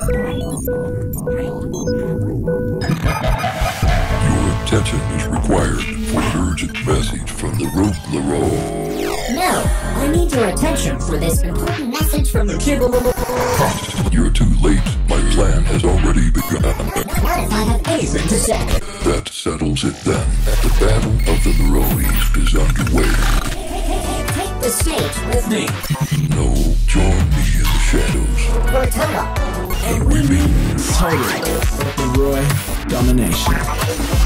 Your attention is required for an urgent message from the Rogue LAROI. No, I need your attention for this important message from the Kibble. You're too late. My plan has already begun. What if I have anything to say? That settles it then. The battle of the LAROIs is underway. Take the stage with me. No, join me in the shadows. Cortella. Total LAROI domination.